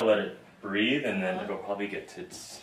Let it breathe and then it'll probably get to its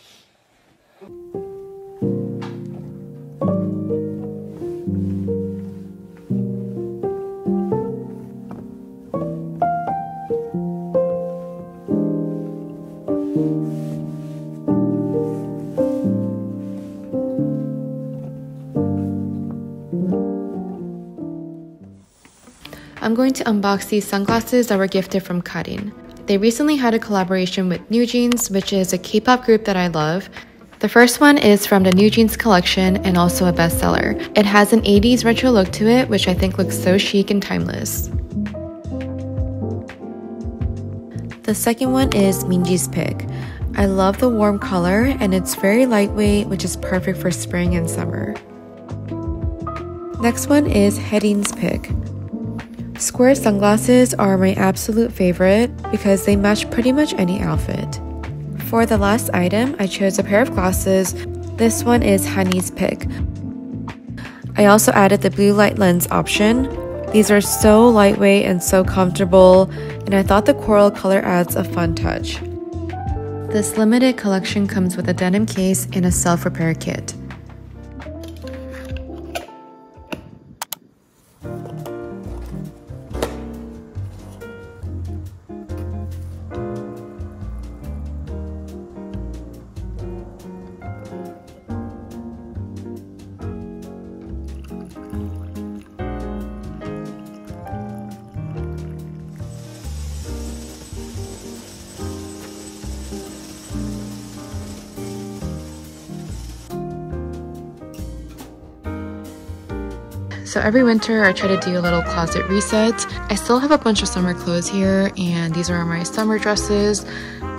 I'm going to unbox these sunglasses that were gifted from CARIN. They recently had a collaboration with New Jeans, which is a K-pop group that I love. The first one is from the New Jeans collection and also a bestseller. It has an 80s retro look to it, which I think looks so chic and timeless. The second one is Minji's pick. I love the warm color and it's very lightweight, which is perfect for spring and summer. Next one is Haerin's pick. Square sunglasses are my absolute favorite because they match pretty much any outfit. For the last item, I chose a pair of glasses. This one is Hanni's pick. I also added the blue light lens option. These are so lightweight and so comfortable, and I thought the coral color adds a fun touch. This limited collection comes with a denim case and a self repair kit. So every winter I try to do a little closet reset. I still have a bunch of summer clothes here and these are my summer dresses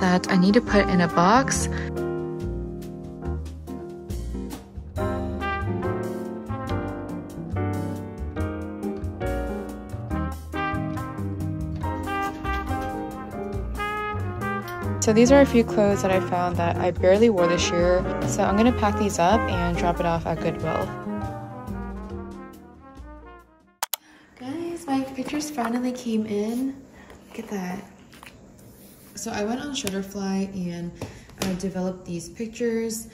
that I need to put in a box. So these are a few clothes that I found that I barely wore this year. So I'm gonna pack these up and drop it off at Goodwill. Finally came in. Look at that. So I went on Shutterfly and I developed these pictures.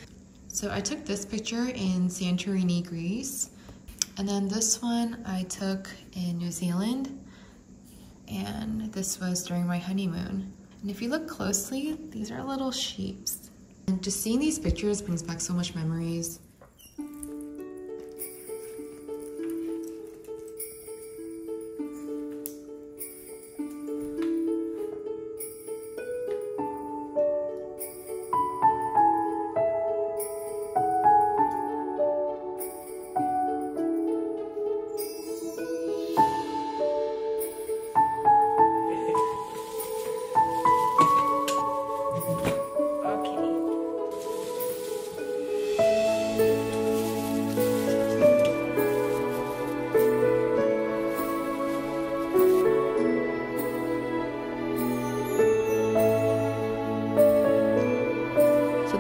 So I took this picture in Santorini, Greece. And then this one I took in New Zealand. And this was during my honeymoon. And if you look closely, these are little sheeps. And just seeing these pictures brings back so much memories.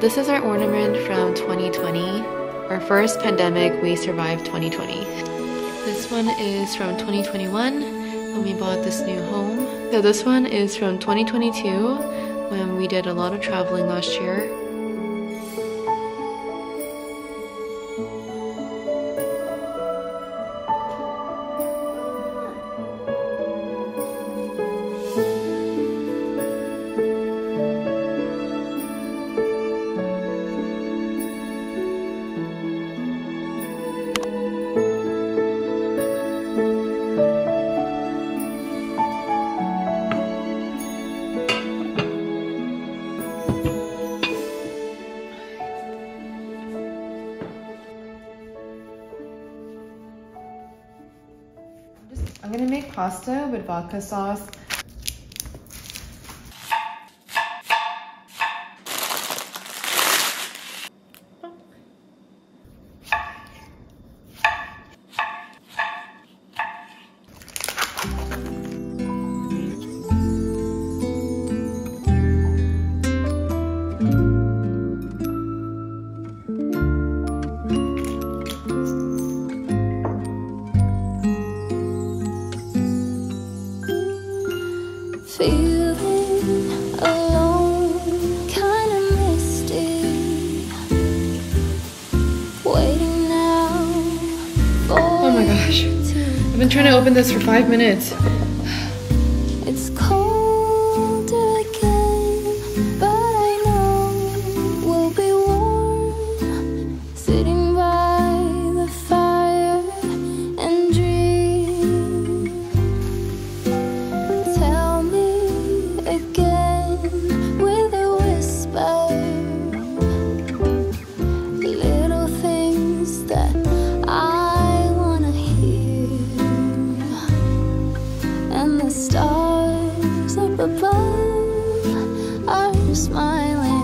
This is our ornament from 2020. Our first pandemic, we survived 2020. This one is from 2021 when we bought this new home. So this one is from 2022 when we did a lot of traveling last year. Pasta with vodka sauce. Oh my gosh. I've been trying to open this for five minutes. It's cold. Smiling.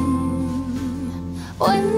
When